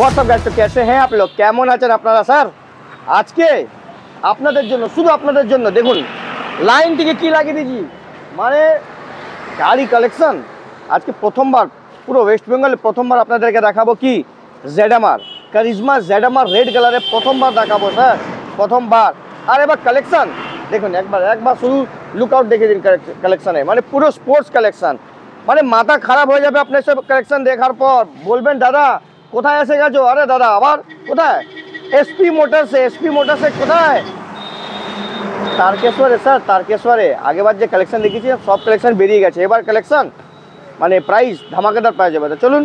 WhatsApp guide তো ক্যাশে হ্যাঁ আপলো কেমন আছেন আপনারা স্যার আজকে আপনাদের জন্য শুধু আপনাদের জন্য দেখুন লাইন থেকে কী লাগিয়ে দিয়েছি মানে গাড়ি কালেকশন আজকে প্রথমবার পুরো ওয়েস্ট বেঙ্গলে প্রথমবার আপনাদেরকে দেখাবো কি জেডামার কারিজমা জেডামার রেড কালারে প্রথমবার দেখাবো স্যার প্রথমবার আর এবার কালেকশন দেখুন একবার একবার শুধু লুক আউট দেখে দিন কালেকশানে মানে পুরো স্পোর্টস কালেকশান মানে মাথা খারাপ হয়ে যাবে আপনার সব কালেকশান দেখার পর বলবেন দাদা কোথায় এসে গেছো? আরে দাদা আবার কোথায়? এসপি মোটরসে এসপি মোটরসে কোথায়? তারকেশ্বরে স্যার তারকেশ্বরে। আগেবার যে কালেকশন দেখেছি সব কালেকশন বেরিয়ে গেছে। এবার কালেকশন মানে প্রাইস ধামাকাদার পাওয়া যাবে তো চলুন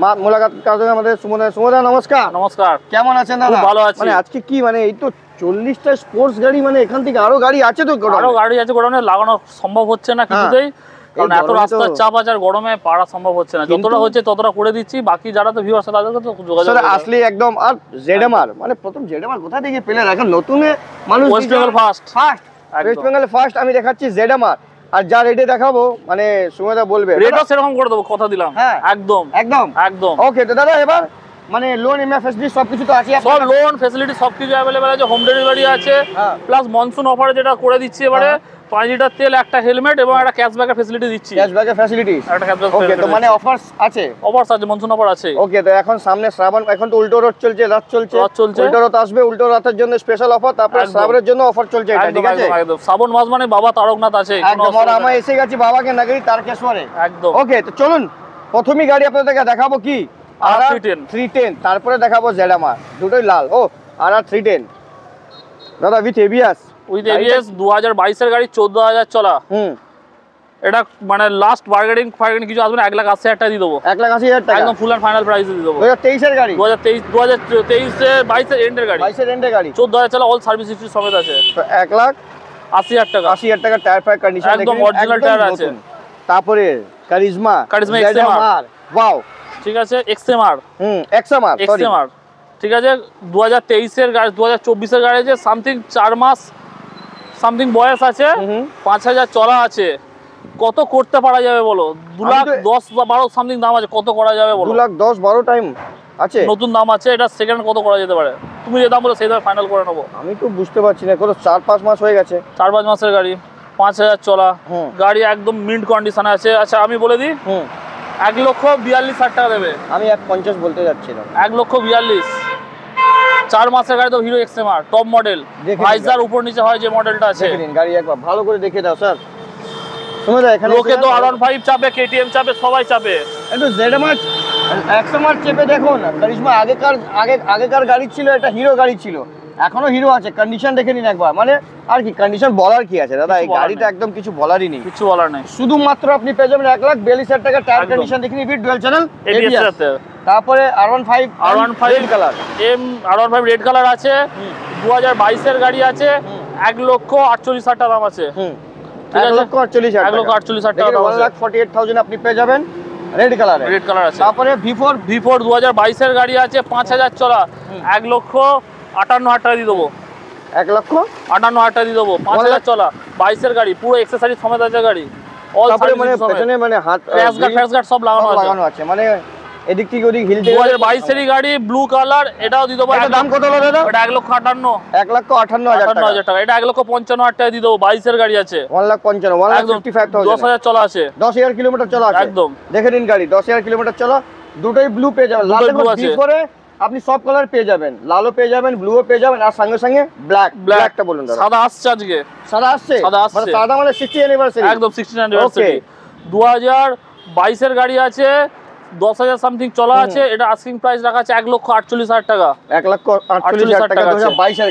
মা মোলাকাত কাজ আমাদের সুমদা সুমদা নমস্কার। নমস্কার। কেমন আছেন দাদা? ভালো আছি। মানে আজকে কি মানে এই তো চল্লিশটা স্পোর্টস গাড়ি মানে এখান থেকে আরও গাড়ি আছে তো আরও গাড়ি আছে গোডাউনে লাগানো সম্ভব হচ্ছে না কিছুতেই। কারণ এত রাস্তার চাপ আছে আর গরমে পাড়া সম্ভব হচ্ছে না। যতটা হচ্ছে ততটা করে দিচ্ছি বাকি যারা তো তাদেরকে তো যোগাযোগ আসলে একদম আর জেডএমআর মানে প্রথম জেডএমআর কোথা থেকে পেলেন? এখন নতুনে মানুষ west Bengal first first west বেঙ্গলে ফার্স্ট আমি দেখাচ্ছি জেডএমআর। আর যা রেটে দেখাবো মানে সুমেদা বলবে। রেটও সেরকম করে দেবো কথা দিলাম। হ্যাঁ। একদম। একদম। একদম। ওকে তো দাদা এবার মানে লোন এমএফএসডি সব কিছু তো আছে। সব লোন ফেসিলিটি সব কিছু অ্যাভেলেবেল আছে হোম ডেলিভারি আছে। প্লাস মনসুন অফারে যেটা করে দিচ্ছি এবারে হ্যাঁ। পাঁচ লিটার তেল একটা হেলমেট এবং একটা ক্যাশব্যাকের ফেসিলিটি দিচ্ছি। ক্যাশব্যাকের ফ্যাসিলিটিস একটা ক্যাশব্যাক ওকে তো মানে অফার্স আছে? অফার আছে মনসুন অফার আছে। ওকে তো এখন সামনে শ্রাবণ এখন তো উল্টো রথ চলছে রথ চলছে। রথ চলছে। উল্টো রথ আসবে উল্টো রথের জন্য স্পেশাল অফার তারপরে শ্রাবণের জন্য অফার চলছে এটা ঠিক আছে? একদম শ্রাবণ মাস মানে বাবা তারকনাথ আছে একদম আর আমরা এসে গেছি বাবাকে নাগরি তারকেশ্বরে। একদম। ওকে তো চলুন প্রথমই গাড়ি আপনাদেরকে দেখাবো কি? আর আর 310 থ্রি টেন তারপরে দেখাবো জেডামার দুটোই লাল। ও আর আর থ্রি টেন দাদা উইথ এবিএস উইথ এবিএস দু হাজার বাইশের গাড়ি চোদ্দ হাজার চলা। হুম। এটা মানে লাস্ট বার্গেনিং ফার্গেনিং কিছু আসবে না এক লাখ আশি হাজার টাকা দিয়ে দেবো। এক লাখ আশি হাজার টাকা? একদম ফুল অ্যান্ড ফাইনাল প্রাইসে দিয়ে দেবো। দু হাজার তেইশের গাড়ি? দু হাজার তেইশ দু হাজার তেইশে বাইশের এন্ডের গাড়ি। বাইশের রেন্টের গাড়ি? চোদ্দ হাজার চালা অল সার্ভিস হিস্ট্রি সমেত আছে। তো এক লাখ আশি হাজার টাকা। আশি হাজার টাকা টায়ার ফায়ার কন্ডিশন একদম original টায়ার আছে। তারপরে কারিজমা Karizma XMR ওয়াও ঠিক আছে এক্সএমআর হুম এক্সএমআর এক্সএমআর ঠিক আছে দু হাজার তেইশের গাড়ি দু হাজার চব্বিশের গাড়ি আছে সামথিং চার মাস সামথিং বয়স আছে পাঁচ হাজার চলা আছে। কত করতে পারা যাবে বলো? দু লাখ দশ বা বারো সামথিং দাম আছে কত করা যাবে বলো? দু লাখ দশ বারো টাইম আছে। নতুন দাম আছে এটা সেকেন্ড কত করা যেতে পারে? তুমি যে দাম বলো সেই দাম ফাইনাল করে নেব। আমি তো বুঝতে পারছি না কত চার পাঁচ মাস হয়ে গেছে। চার পাঁচ মাসের গাড়ি পাঁচ হাজার চলা গাড়ি একদম মিন্ট কন্ডিশনে আছে। আচ্ছা আমি বলে দিই এক লক্ষ বিয়াল্লিশ হাজার টাকা দেবে। আমি এক পঞ্চাশ বলতে যাচ্ছিলাম। এক লক্ষ বিয়াল্লিশ। চার মাসের গাড়ি তো Hero XMR top model visor উপর নিচে হয় যে মডেলটা আছে। গাড়ি একবার ভালো করে দেখে দাও স্যার। লোকে তো আর ফাইভ চাপে কেটিএম চাপে সবাই চাপে। একটু জেডএমআর এক্সএমআর চেপে দেখুন। কারিশমা আগেকার আগে আগেকার গাড়ি ছিল এটা হিরো গাড়ি ছিল। এখনও হিরো আছে কন্ডিশন দেখে নিন একবার। মানে আর কি কন্ডিশন বলার কি আছে? দাদা এই গাড়িটা একদম কিছু বলারই নেই। কিছু বলার নেই। শুধুমাত্র আপনি পেয়ে যাবেন এক লাখ বিয়াল্লিশ হাজার টাকা টায়ার কন্ডিশন দেখে নিবি ডুয়েল চ্যানেল তারপরে আর one five R one five colour M R one five red colour আছে। দু হাজার বাইশের গাড়ি আছে। এক লক্ষ আটচল্লিশ হাজার টাকা দাম আছে। এক লক্ষ আটচল্লিশ এক লক্ষ আটচল্লিশ হাজার টাকা দাম one lakh forty eight thousand আপনি পেয়ে যাবেন রেড কালারে রেড কালার আছে। তারপরে ভি ফোর ভি ফোর দু হাজার বাইশের গাড়ি আছে পাঁচ হাজার চলা। এক লক্ষ আটান্ন হাজার টাকা দিয়ে দেবো। এক লক্ষ? আটান্ন হাজার টাকা দিয়ে দেবো। পাঁচ হাজার চলা বাইশের গাড়ি পুরো এক্সেসারি সমেত আছে গাড়ি। ব্লু কালার এটাও দিয়ে দেবো এটা এক দাম কত এটা এক লক্ষ আটান্ন। এক লক্ষ আটান্ন হাজার টাকা। এটা এক লক্ষ পঞ্চান্ন হাজার টাকা দিয়ে দেবো। বাইশের গাড়ি আছে। ওয়ান লাখ পঞ্চান্ন ওয়ান লাখ ফিফটি ফাইভ দশ হাজার চলা আছে। দশ হাজার কিলোমিটার চলা একদম। দেখে নিন গাড়ি দশ হাজার কিলোমিটার চলা। দুটোই ব্লু পেয়ে যাবেন। লাল। করে আপনি সব কালার পেয়ে যাবেন। লালও পেয়ে যাবেন ব্লুও পেয়ে যাবেন আর সঙ্গে সঙ্গে ব্ল্যাক ব্ল্যাকটা বলুন দাদা। সাদা আসছে আজকে। সাদা আসছে? সাদা আসছে। মানে সাদা মানে সিক্সটি অ্যানিভার্সারি একদম সিক্সটিন অ্যানিভার্সারি দু হাজার বাইশের গাড়ি আছে দশ হাজার সামথিং চলা আছে এটা আস্কিং প্রাইস রাখা আছে এক লক্ষ আটচল্লিশ হাজার টাকা। এক লক্ষ আটচল্লিশ হাজার টাকা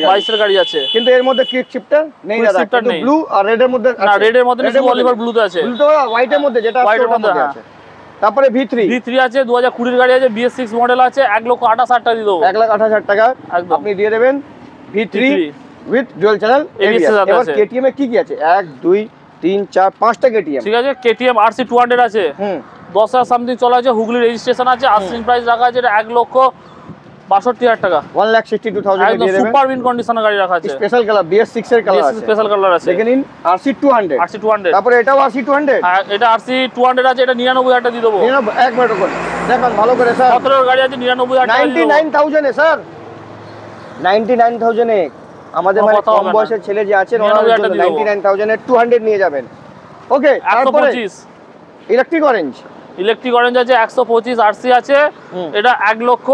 বাইশের গাড়ি। আছে। কিন্তু এর মধ্যে কিক শিফটার নেই দাদা। কিন্তু নেই। ব্লু আর রেডের মধ্যে না রেডের মধ্যে Red এর অলিভার ব্লুতে আছে। ব্লু তো হোয়াইটের মধ্যে যেটা আছে এর মধ্যে, মধ্যে হ্যাঁ। আছে। তারপরে ভি থ্রি ভি থ্রি আছে দু হাজার কুড়ির গাড়ি আছে বিএস সিক্স মডেল আছে এক লক্ষ আঠাশ হাজার টাকা দিয়ে দেবো। এক লাখ আঠাশ হাজার টাকা। আপনি দিয়ে দেবেন V three V3 with dual channel এবার। কেটিএম এ কি কি আছে? এক দুই তিন চার পাঁচটা কেটিএম ঠিক আছে KTM R C two hundred আছে। হুম। দশ হাজার সামথিং চলা আছে হুগলি রেজিস্ট্রেশন আছে আস্কিং প্রাইস রাখা আছে এটা এক লক্ষ বাষট্টি হাজার টাকা। One lakh sixty two thousand একদম দিয়ে দেবেন। সুপার উইন কন্ডিশনের গাড়ি রাখা আছে। স্পেশাল কালার বিএস সিক্স এর কালার আছে। স্পেশাল কালার আছে। দেখে নিন RC two hundred RC two hundred তারপরে এটাও আরসি টু হান্ড্রেড এটা আরসি টু হান্ড্রেড আছে এটা নিরানব্বই হাজার দিয়ে দেবো। এক মিনিট করে দেখান ভালো করে স্যার। সতেরোর গাড়ি আছে নিরানব্বই হাজার নাইনটি নাইন। থাউজেন্ডে স্যার। নাইনটি নাইন থাউজেন্ডে আমাদের মানে কম বয়সের ছেলে যে আছেন 99 টা দিয়ে নাইনটি নাইন থাউজেন্ডে টু হান্ড্রেড নিয়ে যাবেন। ওকে তারপরে ইলেকট্রিক অরেঞ্জ ইলেকট্রিক অরেঞ্জ আছে একশো পঁচিশ আরসি আছে। এটা এক লক্ষ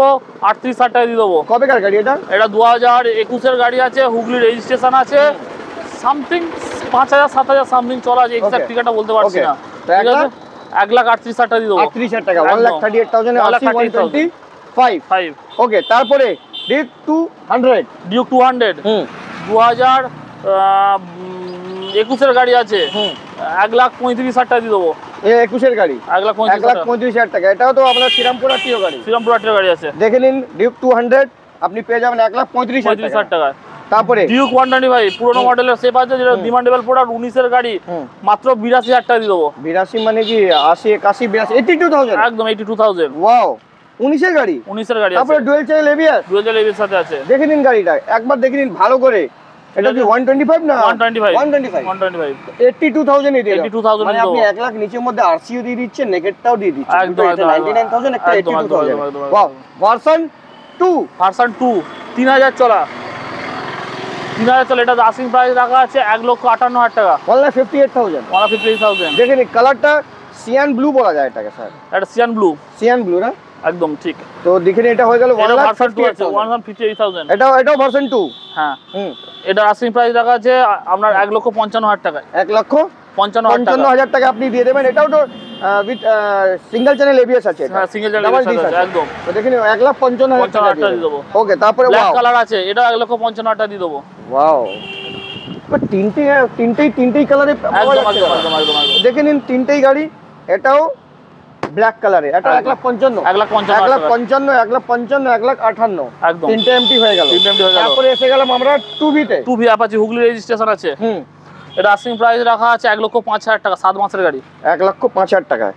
আটত্রিশ হাজার টাকা দিয়ে দেবো। কবেকার গাড়ি এটা? এটা দু হাজার একুশের গাড়ি আছে হুগলি রেজিস্ট্রেশন আছে। সামথিং পাঁচ হাজার সাত হাজার সামথিং চলা আছে এক্সাক্ট. ঠিকাটা বলতে পারছি না। ঠিক আছে? এক লাখ আটত্রিশ হাজার টাকা দিয়ে দেবো। আটত্রিশ হাজার টাকা one lakh thirty eight thousand five five okay তারপরে deep two hundred Duke two hundred দু হাজার একুশের গাড়ি আছে। এক লাখ পঁয়ত্রিশ হাজার টাকা দিয়ে দেবো। একুশের গাড়ি? এক লাখ এক লাখ পঁয়ত্রিশ হাজার টাকা। এটাও তো আপনার শ্রীরামপুর গাড়ি। শ্রীরামপুর গাড়ি আছে। দেখে নিন ডিউক টু হান্ড্রেড আপনি পেয়ে যাবেন এক লাখ পঁয়ত্রিশ পঁয়ত্রিশ হাজার হাজার টাকা। টাকা। তারপরে? ডিউক ওয়ান টোয়েন্টি ফাইভ পুরোনো মডেলের সেফ আছে যেটা ডিমান্ডেবল প্রোডাক্ট উনিশের গাড়ি মাত্র বিরাশি হাজার টাকা দিয়ে দেবো। বিরাশি মানে কি? আশি একাশি বিরাশি এইটি টু থাউজেন্ড একদম এইটি টু থাউজেন্ড ওয়াও উনিশের গাড়ি? উনিশের গাড়ি তারপরে ডুয়েল চ্যানেল এবিএস দু হাজার এবির সাথে আছে। দেখে নিন গাড়িটা। একবার দেখে নিন ভালো করে। এটা কি ওয়ান টোয়েন্টি ফাইভ না? One twenty five one twenty five one twenty five eighty two thousand 82,000 মানে আপনি দেবো। এক লাখ নিচের মধ্যে আরসিও দিয়ে দিচ্ছেন নেকেটটাও দিয়ে দিচ্ছেন। একদম, একদম, নাইনটি নাইন থাউজেন্ড একটা এইটটি একদম, টু একদম, থাউজেন্ড একদম, একদম, wow version two version two তিন হাজার চলা। তিন হাজার চলা এটা আস্কিং প্রাইস রাখা আছে এক লক্ষ আটান্ন হাজার টাকা। One lakh fifty eight thousand one fifty thousand দেখে কালারটা সিয়ান ব্লু বলা যায় এটাকে স্যার এটা সিয়ান ব্লু সিয়ান ব্লু না? একদম ঠিক। তো দেখে এটা হয়ে গেল ওয়ান এটা lakh version two fifty eight আছে ওয়ান ফিফটি এইট থাউজেন্ড এটাও ভার্সন টু হ্যাঁ। হুম। এটা আস্কিং প্রাইস রাখা আছে আপনার এক লক্ষ পঞ্চান্ন হাজার টাকায়। এক লক্ষ পঞ্চান্ন হাজার পঞ্চান্ন টাকা। হাজার টাকা আপনি দিয়ে দেবেন। এটাও তো উইথ সিঙ্গেল চ্যানেল এবিএস আছে এটা। হ্যাঁ সিঙ্গেল চ্যানেল disc আছে। একদম। তো দেখে নিন এক লাখ পঞ্চান্ন হাজার পঞ্চান্ন টাকা দিয়ে দেবো। ওকে তারপরে ব্ল্যাক কালার আছে এটা এক লক্ষ পঞ্চান্ন হাজার টাকা দিয়ে দেবো। ওয়াও তিনটে তিনটেই তিনটেই কালারে দেখে নিন তিনটেই গাড়ি। এটাও ব্ল্যাক কালারে এটা এক লাখ পঞ্চান্ন। এক লাখ পঞ্চান্ন এক লাখ পঞ্চান্ন এক লাখ পঞ্চান্ন এক লাখ আঠান্ন। একদম। তিনটে এমটি হয়ে গেল। তিনটে empty হয়ে গেল। তারপরে এসে গেলাম আমরা টু ভিতে two V Apache Hooghly registration আছে। হুম। এটা আস্কিং প্রাইস রাখা আছে এক লক্ষ পাঁচ হাজার টাকা সাত মাসের গাড়ি। এক লক্ষ পাঁচ হাজার টাকায়।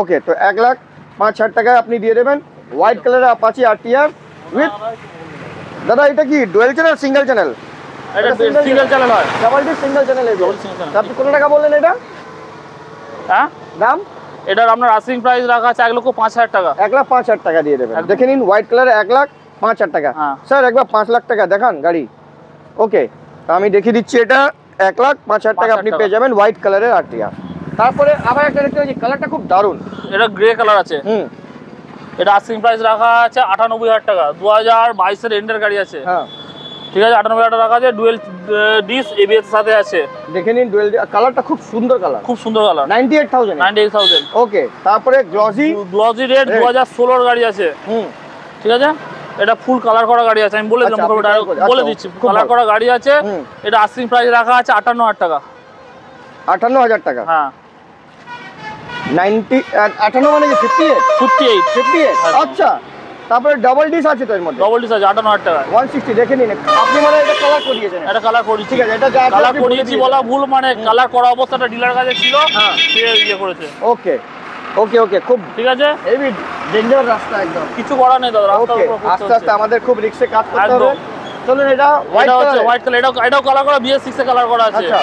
ওকে তো এক লাখ পাঁচ হাজার টাকায় আপনি দিয়ে দেবেন হোয়াইট কালারের আপাচি আর টিআর উইথ দাদা এটা কি ডুয়েল চ্যানেল সিঙ্গেল চ্যানেল এটা সিঙ্গেল চ্যানেল হয়। Double D single channel channel। আপনি কত টাকা বললেন এটা? হ্যাঁ? দাম? এটার আপনার আস্কিং প্রাইস রাখা আছে এক লক্ষ পাঁচ হাজার টাকা। এক লাখ পাঁচ হাজার টাকা দিয়ে দেবেন। দেখে নিন হোয়াইট কালারে এক লাখ পাঁচ হাজার টাকা। স্যার একবার পাঁচ লাখ টাকা দেখান গাড়ি। ওকে আমি দেখিয়ে দিচ্ছি এটা এক লাখ পাঁচ হাজার টাকা আপনি পেয়ে যাবেন হোয়াইট কালারের আরটিআ তারপরে আবার একটা দেখতে পাচ্ছি কালারটা খুব দারুণ। এটা গ্রে কালার আছে। হুম। এটা আস্কিং প্রাইস রাখা আছে আটানব্বই হাজার টাকা। দু হাজার বাইশের এন্ডের গাড়ি আছে। হ্যাঁ। ঠিক আছে আটানব্বই হাজার টাকা আছে ডুয়েল ডিস এবিএস সাথে আছে। দেখে নিন ডুয়েল কালারটা খুব সুন্দর কালার খুব সুন্দর colour ninety eight thousand ninety eight thousand okay তারপরে গ্লসি গ্লসি রেড দু হাজার ষোলোর গাড়ি আছে। হুম। ঠিক আছে? এটা ফুল কালার করা গাড়ি আছে আমি বলে দিলাম আচ্ছা, বলে আচ্ছা, দিচ্ছি কালার করা গাড়ি আছে। এটা আস্কিং প্রাইস রাখা আছে আটান্ন হাজার টাকা। আটান্ন হাজার টাকা? হ্যাঁ। নাইনটি আটান্ন মানে কি fifty eight fifty eight fifty eight আচ্ছা তারপরে ডাবল ডিস আছে তো এর মধ্যে? ডবল ডিস আছে আটান্ন হাজার টাকা। ওয়ান সিক্সটি দেখে নিন। আপনি মানে এটা কালার করিয়েছেন। এটা কালার করেছি ঠিক আছে এটা যা কালার করিয়েছি বলা ভুল মানে কালার করা অবস্থাটা ডিলার কাছে ছিল হ্যাঁ। সে ইয়ে করেছে। ওকে ওকে ওকে খুব ঠিক আছে? হেভি ডেঞ্জার রাস্তা একদম। কিছু করার নেই দাদা করতে আস্তে আস্তে আমাদের খুব রিক্সে কাজ করতে হবে। চলুন এটা হোয়াইট কালার হোয়াইট কালার এটাও এটাও কালার করা বিএস সিক্স এ কালার করা আছে। আচ্ছা।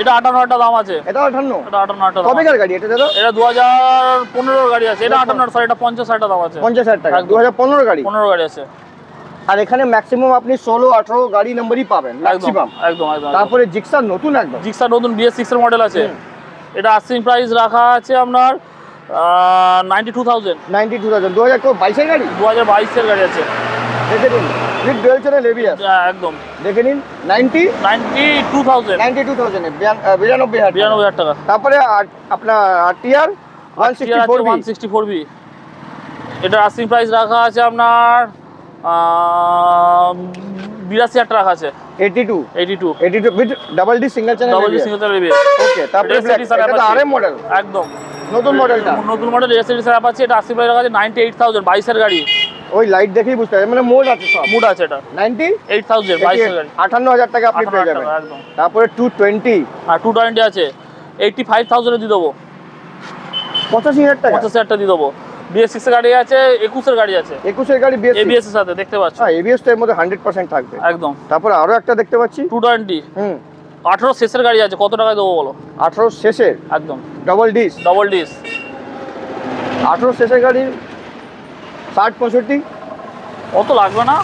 এটা আটান্ন হাজার টাকা দাম আছে। এটা আঠান্ন এটা আটান্ন হাজার টাকা দাম কবেকার গাড়ি এটা দাদা? এটা দু হাজার পনেরোর গাড়ি আছে। এটা আটান্ন সরি এটা পঞ্চাশ হাজার টাকা দাম আছে। পঞ্চাশ হাজার টাকা। একদম। দু হাজার পনেরো গাড়ি? পনেরো গাড়ি আছে। আর এখানে ম্যাক্সিমাম আপনি ষোলো আঠারো গাড়ি নাম্বারই পাবেন ম্যাক্সিমাম একদম একদম তারপরে জিক্সার নতুন একদম? জিক্সার নতুন বিএস এর মডেল আছে। এটা আস্কিং প্রাইস রাখা আছে আপনার ninety two thousand ninety two thousand দু হাজার বাইশের গাড়ি? দু হাজার বাইশের গাড়ি আছে। দেখে নিন। উইথ ডুয়েল চ্যানেল এবিএস একদম। দেখে নিন। Ninety? Ninety two thousand. Ninety two thousand বিরানব্বই হাজার টাকা। বিরানব্বই হাজার টাকা। তারপরে আপনার TR one sixty four one sixty four B এটার আস্কিং প্রাইস রাখা আছে আপনার বিরাশি হাজার টাকা আছে। Eighty two eighty two eighty two with double D single channel double single চালাবে ওকে তারপরে এটা এটা। আরএম মডেল একদম। নতুন মডেলটা নতুন মডেল এসএডি স্যার আছে এটা আশি প্রাইস রাখা আছে নাইনটি এইট থাউজেন্ড বাইশের গাড়ি। ওই লাইট দেখেই বুঝতে পারবেন মানে মোড আছে সব। মুড আছে এটা। নাইনটি এইট থাউজেন্ড বাইশের গাড়ি আটান্ন হাজার টাকা আপনি পেয়ে যাবেন। একদম। তারপরে two twenty R two twenty আছে। এইটটি ফাইভ থাউজেন্ডে দিয়ে দেবো। পঁচাশি হাজার টাকা? পঞ্চাশ হাজারটা দিয়ে দেবো। বিএস গাড়ি আছে একুশের গাড়ি আছে। একুশের গাড়ি বিএস এবিএস এর সাথে দেখতে পাচ্ছ। হ্যাঁ এবিএস তো এর মধ্যে হান্ড্রেড পার্সেন্ট থাকবে। একদম। তারপরে আরও একটা দেখতে পাচ্ছি। টু টোয়েন্টি হুম। আঠারো শেষের গাড়ি আছে কত টাকায় দেবো বলো? আঠারো শেষের। একদম। ডবল ডিস ডবল ডিস আঠারো শেষের গাড়ি ষাট পঁয়ষট্টি? অত লাগবে না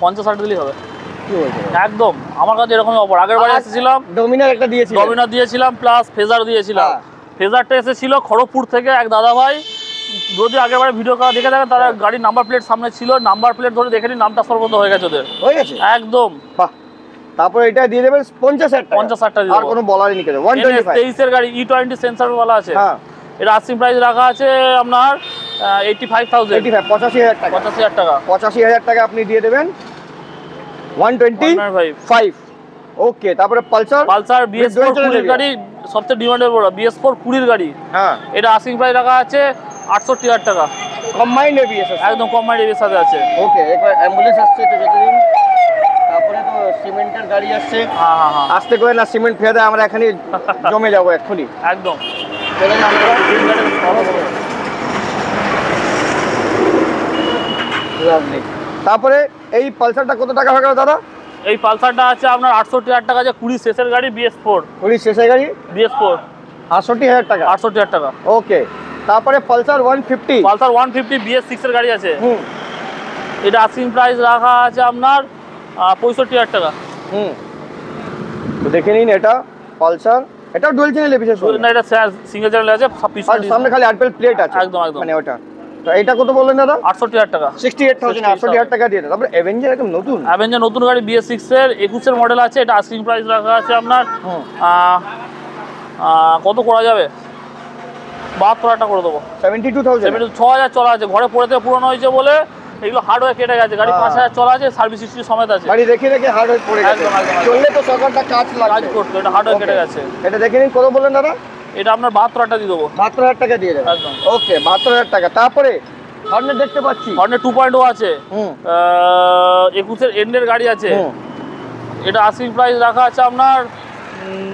পঞ্চাশ ষাট দিলেই হবে। কি একদম আমার কাছে এরকমই অফার। আগের বারে এসেছিলাম ডোমিনার একটা দিয়েছি ডমিনার দিয়েছিলাম প্লাস ফেজার দিয়েছিলাম। হ্যাঁ। ফেজারটা এসেছিল খড়গপুর থেকে এক দাদা ভাই যদি আগের বারে ভিডিও করা দেখে থাকেন তারা গাড়ির নাম্বার প্লেট সামনে ছিল নাম্বার প্লেট ধরে দেখে নিন নামটা সর্বত হয়ে গেছে ওদের। হয়ে গেছে? একদম। বাহ। তারপরে এটা দিয়ে দেবেন পঞ্চাশ হাজার পঞ্চাশ আর কোনো বলারই নেই ওয়ান টোয়েন্টি তেইশের গাড়ি ই টোয়েন্টি সেন্সারওয়ালা আছে। হ্যাঁ। এটা আশি প্রাইস রাখা আছে আপনার পঁচাশি হাজার টাকা। পঁচাশি হাজার টাকা। পঁচাশি হাজার টাকা আপনি দিয়ে দেবেন। ওয়ান টোয়েন্টি ফাইভ ওকে তারপরে পালসার? পালসার বিএস ফোর কুড়ির গাড়ি সবচেয়ে ডিমান্ডের বড়। বিএস ফোর কুড়ির গাড়ি। হ্যাঁ। এটা আশি প্রাইস রাখা আছে আটষট্টি হাজার টাকা। কম্বাইন্ড এবিএস একদম সাথে আছে। ওকে একবার অ্যাম্বুলেন্স আসছে তো যেতে দিন তারপরে তো সিমেন্টের গাড়ি আসছে। হ্যাঁ হ্যাঁ হ্যাঁ। আসতে করে না সিমেন্ট ফেলে আমরা এখানে জমে যাব এক্ষুনি। একদম। আমরা তারপরে এই পালসারটা কত টাকা হয়ে গেল দাদা? এই পালসারটা আছে আপনার আটষট্টি হাজার টাকা আছে কুড়ি শেষের গাড়ি বিএস ফোর কুড়ি শেষের গাড়ি? বিএস ফোর আটষট্টি হাজার টাকা। আটষট্টি হাজার টাকা। ওকে তারপরে Pulsar one fifty Pulsar one fifty BS সিক্সের গাড়ি আছে। হুম। এটা আস্কিং প্রাইস রাখা আছে আপনার পঁয়ষট্টি হাজার টাকা। হুম। তো দেখে নিন এটা পালসার। এটা ডুয়েল চ্যানেল বিশেষ না এটা সিঙ্গেল চ্যানেল আছে সামনে খালি আটপেল প্লেট আছে। একদম, একদম। মানে ওটা। এটা কত বললেন দাদা? আটষট্টি হাজার টাকা। সিক্সটি এইট থাউজেন্ড আটষট্টি হাজার টাকা দিয়ে তারপরে অ্যাভেঞ্জার একদম নতুন? অ্যাভেঞ্জার নতুন গাড়ি বিএস সিক্সের একুশের মডেল আছে এটা আস্কিং প্রাইস রাখা আছে আপনার। কত করা যাবে? বাহাত্তর হাজার টাকা করে দেবো। সেভেন্টি টু থাউজেন্ড ছ হাজার চলা আছে ঘরে পড়ে থেকে পুরনো হয়েছে বলে এগুলো হার্ডওয়্যার কেটে গেছে গাড়ি। পাঁচ হাজার চলা আছে সার্ভিস হিস্ট্রি সমেত আছে। গাড়ি দেখে দেখে হার্ড হয়ে পড়ে গেছে। চললে তো সকালটা কাজ কাজ লাগবে করতো এটা হার্ডওয়্যার কেটে গেছে। এটা দেখে নিন কত বললেন দাদা? এটা আপনার বাহাত্তর হাজার দিয়ে দেবো। বাহাত্তর হাজার টাকা দিয়ে দেবো। একদম। ওকে বাহাত্তর হাজার টাকা। তারপরে সামনে দেখতে পাচ্ছি। হর্নের টু পয়েন্ট আছে। একুশের এন্ডের গাড়ি আছে। এটা আস্কিং প্রাইস রাখা আছে আপনার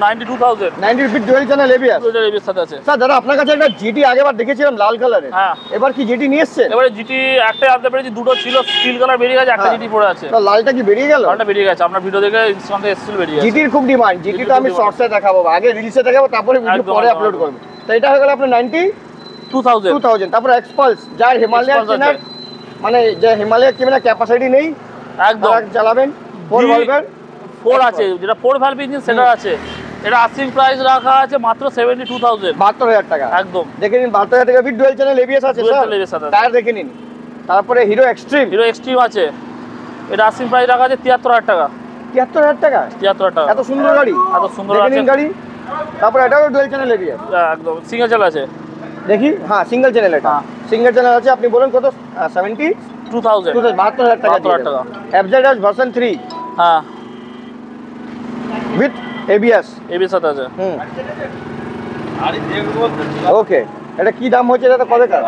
নাইনটি টু থাউজেন্ড। নাইনটি ফিট ডুয়েল চ্যানেল এবিএস এবির সাথে আছে। স্যার দাদা আপনার কাছে একটা জিটি আগেবার দেখেছিলাম লাল কালারের হ্যাঁ। এবার কি জিটি নিয়ে এসছেন এবারে জিটি একটাই আনতে পেরেছি দুটো ছিল স্টিল কালার বেরিয়ে গেছে একটা হ্যাঁ। জিটি পড়ে আছে। লালটা কি বেরিয়ে গেল? বেরিয়ে গেছে আপনার ভিডিও দেখে ইনস্টাগ্রাম বেরিয়ে গেছে। জিটির খুব ডিমান্ড জিটি তো আমি শর্টসে দেখাবো আগে রিলসে দেখাবো তারপরে ভিডিও পরে আপলোড। করব। তো এটা হয়ে গেল আপনার ninety? Two thousand two thousand তারপরে এক্সপালস যার হিমালয়ান মানে যে হিমালয়ান কেনার ক্যাপাসিটি নেই একদম। চালাবেন ফোর ভলভের ফোর আছে যেটা ফোর ভ্যালভ ইঞ্জিন সেটা আছে। এটা আস্কিং প্রাইস রাখা আছে মাত্র সেভেন্টি টু থাউজেন্ড বাহাত্তর হাজার টাকা। একদম। দেখে নিন টাকা ডুয়েল চ্যানেল এবিএস আছে স্যার। টায়ার দেখে নিন। তারপরে হিরো এক্সট্রিম হিরো এক্সট্রিম আছে। এটা আস্কিং প্রাইস রাখা আছে তিয়াত্তর হাজার টাকা। তিয়াত্তর হাজার টাকা? এত সুন্দর গাড়ি। এত সুন্দর আছে। গাড়ি। তারপরে এটাও ডুয়েল চ্যানেল এবিএস একদম। সিঙ্গেল চাল আছে। দেখি? হ্যাঁ সিঙ্গেল চ্যানেল এটা। সিঙ্গেল চ্যানেল আছে আপনি বলুন কত? সেভেন্টি টু থাউজেন্ড বাহাত্তর হাজার টাকা 72,000 টাকা। ভার্সন হ্যাঁ। উইথ এবিএস এবির সাথে আছে। হুম। ওকে এটা কি দাম হচ্ছে এটা কবেকার?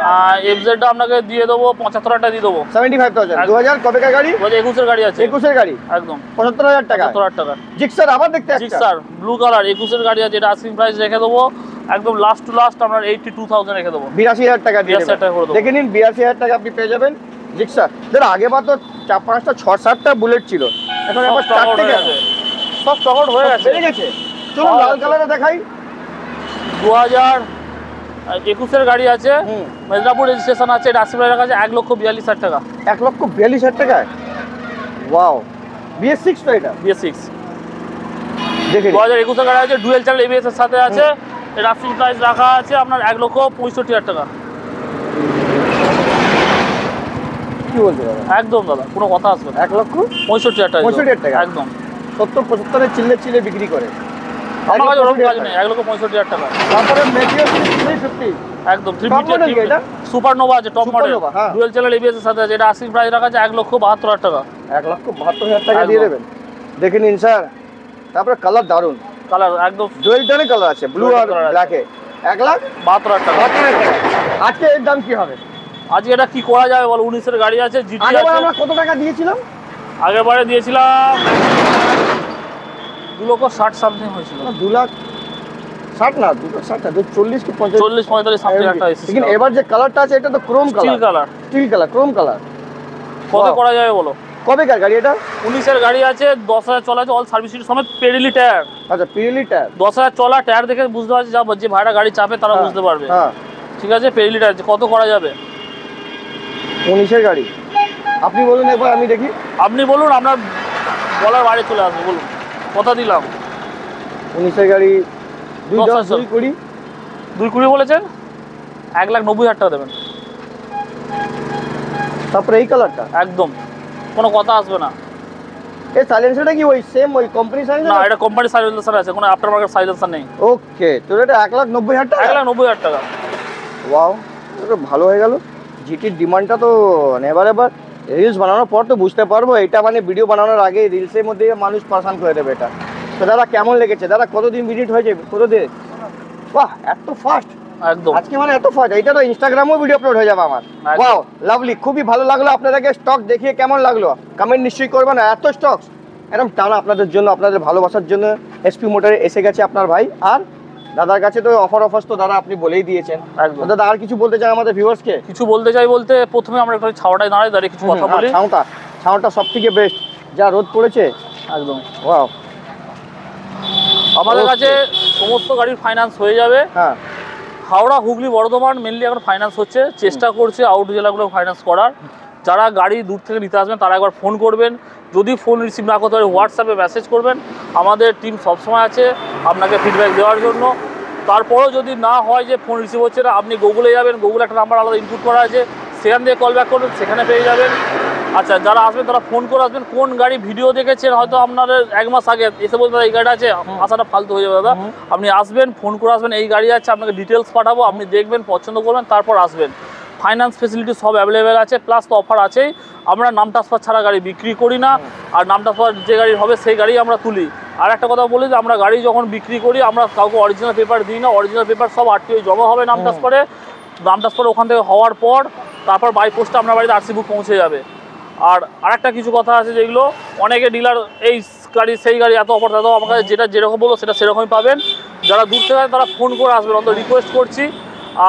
এফজেডটা আপনাকে দিয়ে দেবো পঁচাত্তর হাজার দিয়ে দেবো। সেভেন্টি ফাইভ থাউজেন্ড দু হাজার কবেকার গাড়ি? হাজার একুশের গাড়ি আছে। একুশের গাড়ি? একদম। পঁচাত্তর হাজার টাকা পঁচাত্তর হাজার টাকা জিক্সার আবার দেখতে জিক্সার ব্লু কালার একুশের গাড়ি আছে এটা আস্কিং প্রাইস রেখে দেবো। একদম লাস্ট টু লাস্ট আপনার এইটটি টু থাউজেন্ড রেখে দেবো। বিরাশি হাজার টাকা দিয়ে 82,000 টাকা করে। দেখে নিন বিরাশি হাজার টাকা আপনি পেয়ে যাবেন জিক্সার ধর আগে বার তো চার পাঁচটা ছ সাতটা বুলেট ছিল। এখন আবার চারটে গেছে সব স্টক হয়ে গেছে। বেড়ে গেছে। চলুন লাল আছে। কালারে দেখাই। দু হাজার একুশের গাড়ি আছে। মেদিনীপুর রেজিস্ট্রেশন আছে এটা আশি টাকা আছে এক লক্ষ বিয়াল্লিশ হাজার টাকা। এক লক্ষ বিয়াল্লিশ হাজার টাকায়? ওয়াও। বিএস সিক্স তো এটা? বিএস সিক্স দেখে দু হাজার একুশের গাড়ি আছে ডুয়েল চাল এবিএস এর সাথে আছে। এটা আশি প্রাইস রাখা আছে আপনার এক লক্ষ পঁয়ষট্টি হাজার টাকা। কি বলতে দাদা? একদম দাদা কোনো কথা আসবে এক লক্ষ পঁয়ষট্টি হাজার টাকা। পঁয়ষট্টি হাজার টাকা? একদম। সত্তর পঁচাত্তরের চিল্লে চিল্লে বিক্রি করে। তারপরে একদম আছে টপ মডেল হ্যাঁ। ডুয়েল চ্যানেল এবিএস এর সাথে আছে এটা আশি প্রাইস রাখা আছে এক লক্ষ বাহাত্তর হাজার টাকা। এক লক্ষ বাহাত্তর হাজার টাকা দিয়ে দেবেন। দেখে নিন স্যার। তারপরে কালার দারুণ কালার একদম। ডুয়েল টানে কালার আছে ব্লু আর। ব্ল্যাকে এক লাখ বাহাত্তর হাজার টাকা। আজকে এর দাম কি হবে? আজকে এটা কি করা যাবে বল? উনিশের গাড়ি আছে জিটি আগেবার আছে। আমরা কত টাকা দিয়েছিলাম? আগের বারে দিয়েছিলাম দু লক্ষ ষাট সামথিং হয়েছিল। দু লাখ ষাট না ষাট চল্লিশ কি পঞ্চাশ? চল্লিশ পঁয়তাল্লিশ সামথিং একটা কিন্তু এবার যে কালারটা আছে এটা তো chrome colour colour steel colour chrome colour কত করা যাবে বলো? কবেকার গাড়ি এটা? উনিশের গাড়ি আছে দশ হাজার চলা আছে অল সার্ভিস সমেত পেরিলি টায়ার আচ্ছা পিরিলি টায়ার দশ হাজার চলা টায়ার দেখে বুঝতে পারছি যা যে ভাড়া গাড়ি চাপে তারা বুঝতে পারবে। হ্যাঁ। ঠিক আছে পেরিলি টায়ার আছে কত করা যাবে? উনিশের গাড়ি। আপনি বলুন একবার আমি দেখি। আপনি বলুন আপনার বলার বাইরে চলে আসব বলুন। কথা দিলাম। উনিশের গাড়ি দুই দশ দুই কুড়ি। দুই কুড়ি বলেছেন? এক লাখ নব্বই হাজার টাকা দেবেন। তারপরে এই কালারটা একদম। কোনো কথা আসবে না। এই সাইলেন্সারটা কি ওই সেম ওই কোম্পানি না সাইলেন্সার এটা কোম্পানি সাইলেন্সার আছে কোনো আফটার মার্কেট সাইলেন্সার নেই। ওকে এটা এক লাখ নব্বই হাজার টাকা? এক লাখ নব্বই হাজার টাকা। ওয়াও এটা ভালো হয়ে গেল। জিটির ডিমান্ডটা তো এবার এবার রিলস বানানোর পর তো বুঝতে পারব এটা মানে ভিডিও বানানোর আগে রিলসের মধ্যে মানুষ পারসান করে দেবে এটা। তো দাদা কেমন লেগেছে? দাদা কতদিন ভিজিট হয়েছে? কতদিন বাহ এত ফাস্ট একদম। আজকে মানে এত ফাস্ট এইটা তো ইনস্টাগ্রামেও ভিডিও আপলোড হয়ে যাবে আমার। ওয়াও লাভলি খুবই ভালো লাগল আপনাদেরকে স্টক দেখিয়ে কেমন লাগল? কমেন্ট নিশ্চয়ই করবেন। এত টানা আপনাদের জন্য আপনাদের ভালোবাসার জন্য এসপি মোটরে এসে গেছে আপনার ভাই। আর দাদার কাছে তো অফার অফার্স তো দাদা আপনি বলেই দিয়েছেন। দাদা আর কিছু বলতে চান আমাদের ভিউয়ার্সকে কিছু বলতে চাই বলতে প্রথমে আমরা একটু ছাওয়াটায় দাঁড়াই দাঁড়িয়ে কিছু কথা বলি। ছাউটা ছাউটা সব থেকে বেস্ট যা রোদ পড়েছে? একদম। ওয়াও আমাদের কাছে সমস্ত গাড়ির ফাইন্যান্স হয়ে যাবে। হ্যাঁ। হাওড়া হুগলি বর্ধমান মেনলি এখন ফাইন্যান্স হচ্ছে। চেষ্টা করছে আউট জেলাগুলো ফাইন্যান্স করার। যারা গাড়ি দূর থেকে নিতে আসবেন তারা একবার ফোন করবেন। যদি ফোন রিসিভ না করতে পারে হোয়াটসঅ্যাপে মেসেজ করবেন। আমাদের টিম সবসময় আছে আপনাকে ফিডব্যাক দেওয়ার জন্য। তারপরেও যদি না হয় যে ফোন রিসিভ হচ্ছে না আপনি গুগলে যাবেন গুগলে একটা নাম্বার আলাদা ইনপুট করা আছে সেখান থেকে কল ব্যাক করবেন সেখানে পেয়ে যাবেন। আচ্ছা যারা আসবেন তারা ফোন করে আসবেন। কোন গাড়ি ভিডিও দেখেছেন? হয়তো আপনাদের এক মাস আগে এসে বলতে এই গাড়িটা আছে আসাটা ফালতু হয়ে যাবে দাদা। আপনি আসবেন ফোন করে আসবেন এই গাড়ি আছে আপনাকে ডিটেলস পাঠাবো আপনি দেখবেন পছন্দ করবেন তারপর আসবেন। ফাইন্যান্স ফেসিলিটি সব অ্যাভেলেবেল আছে প্লাস তো অফার আছেই। আমরা নাম ট্রান্সফার ছাড়া গাড়ি বিক্রি করি না আর নাম ট্রান্সফার যে গাড়ি হবে সেই গাড়ি আমরা তুলি। আর একটা কথা বলি যে আমরা গাড়ি যখন বিক্রি করি আমরা কাউকে অরিজিনাল পেপার দিই না। অরিজিনাল পেপার সব আরটিও জমা হবে নাম। ট্রান্সফারে নাম ট্রান্সফার ওখান থেকে হওয়ার পর তারপর বাই পোস্টে আপনার বাড়িতে আরসি বুক পৌঁছে যাবে। আর আরেকটা কিছু কথা আছে যেগুলো অনেকে ডিলার এই গাড়ি সেই গাড়ি এত অফার এত আমার কাছে যেটা যেরকম বলব সেটা সেরকমই পাবেন। যারা দূর থেকে তারা ফোন করে আসবেন অন্তত রিকোয়েস্ট করছি।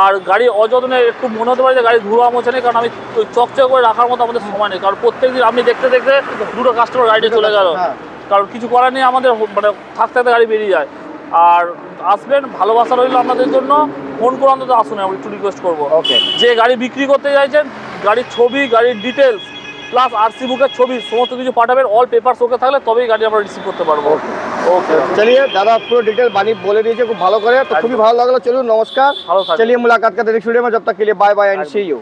আর গাড়ি অযত্নে একটু মনে হতে পারে যে গাড়ি ধুয়া মোছা নেই কারণ আমি চকচক করে রাখার মতো আমাদের সময় নেই। কারণ প্রত্যেক দিন আপনি দেখতে দেখতে দুটো কাস্টমার গাড়িতে চলে গেল। হ্যাঁ। কারণ কিছু করার নেই আমাদের মানে থাকতে থাকতে গাড়ি বেরিয়ে যায়। আর আসবেন ভালোবাসা রইল আপনাদের জন্য ফোন করে অন্তত আসুন আমি একটু রিকোয়েস্ট করব। ওকে যে গাড়ি বিক্রি করতে চাইছেন গাড়ির ছবি গাড়ির ডিটেলস প্লাস আরসি বুকের ছবি সমস্ত কিছু পাঠাবেন অল পেপার ওকে থাকলে তবেই গাড়ি আমরা রিসিভ করতে পারব। ওকে চলিয়ে দাদা পুরো ডিটেল বানি বলে দিয়েছে খুব ভালো করে তো খুবই ভালো লাগল। চলুন নমস্কার। চলিয়ে মুলাকাত কাতে রেখে ভিডিও মে জব কে লিয়ে bye bye and see you